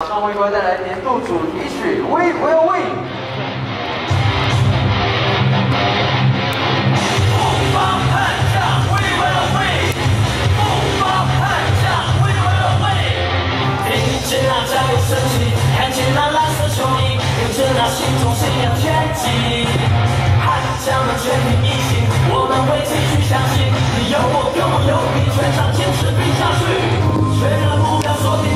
马上回归，带来年度主题曲。We will Win will win！东方泰，We will win！那加油升起，看见那蓝色雄鹰，顶着那心中信仰前进。悍将着全体一心，我们会继续相信，你有我，更有你。全场坚持，拼下去，全然目标锁定。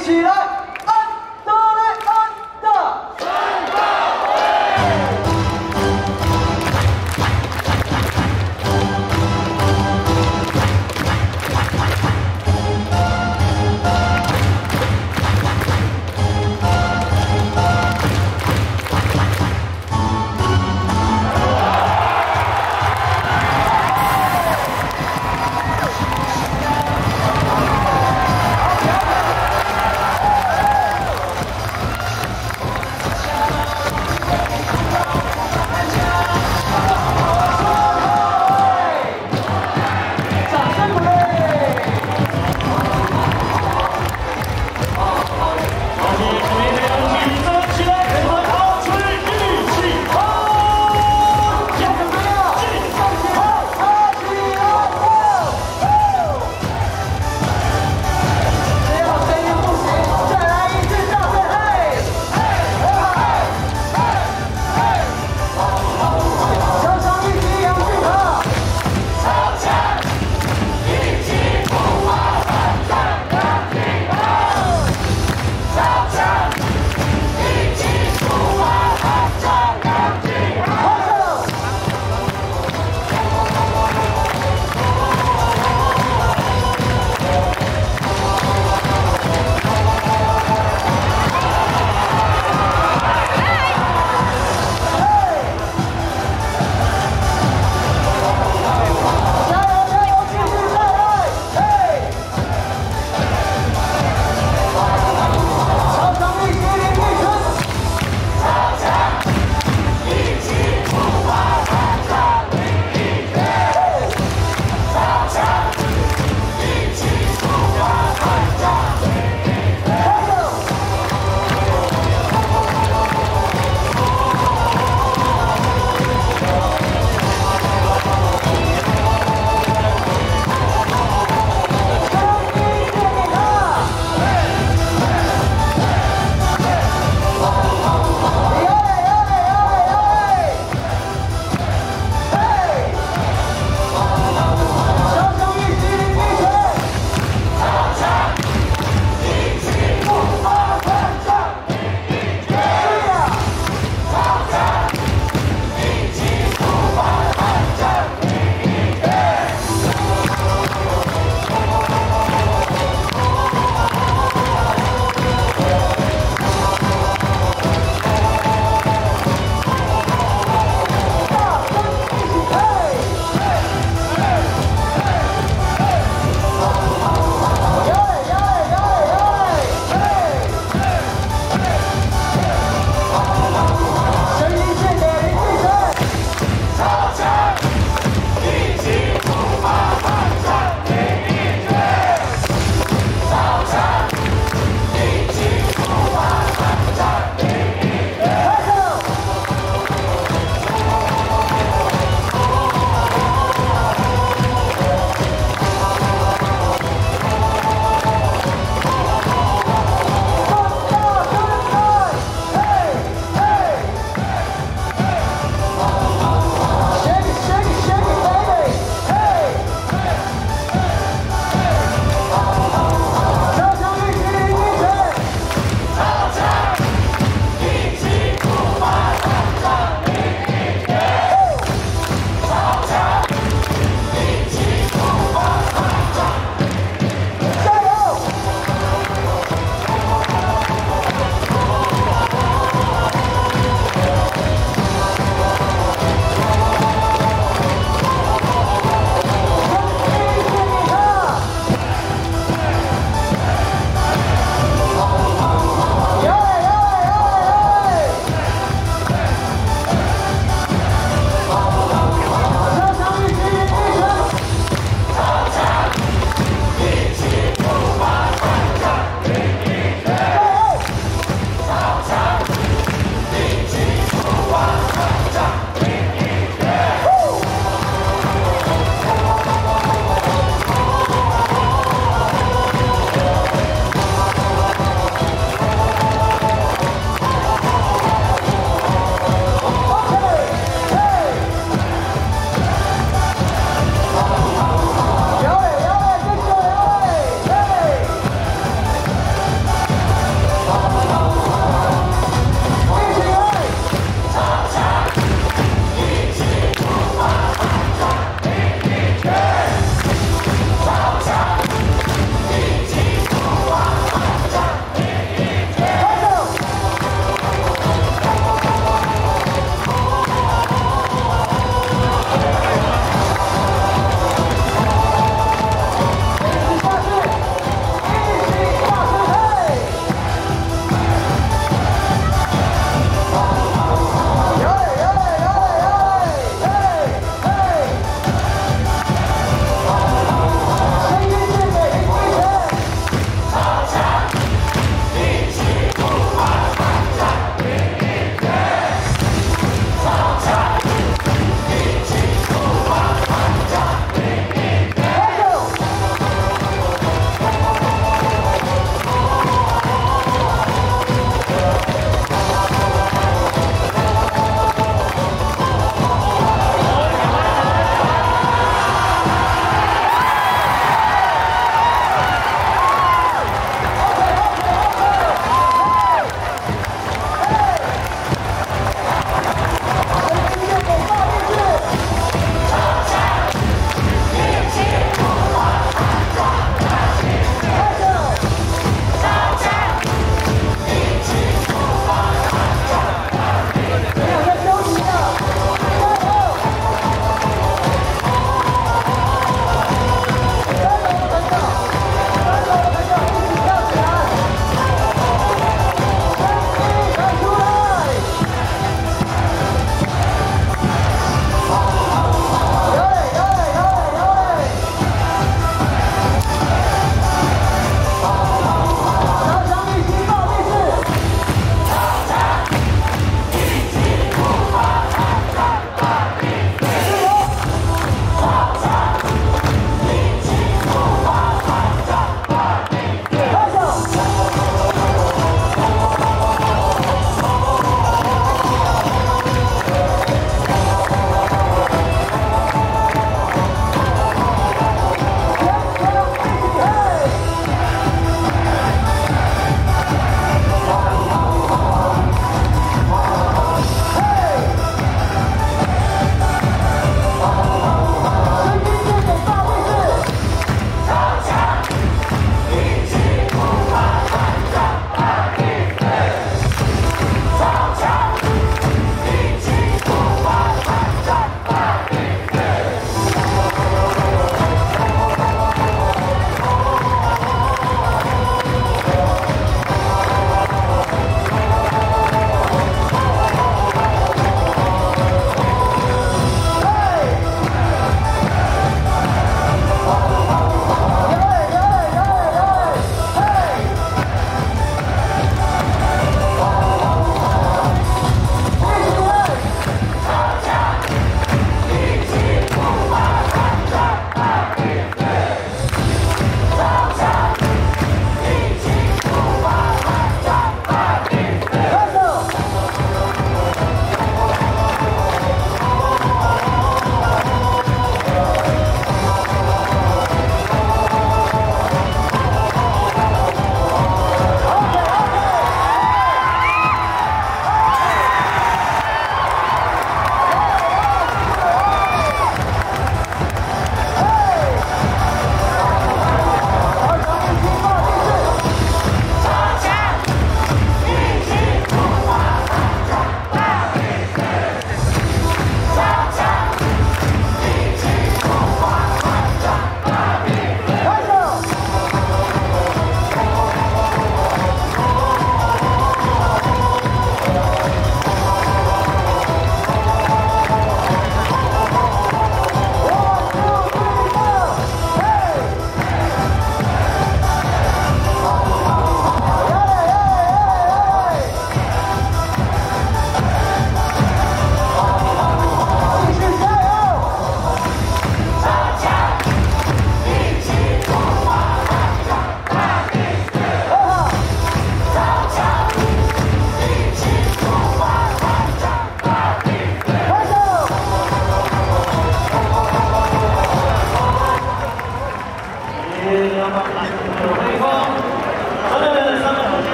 지나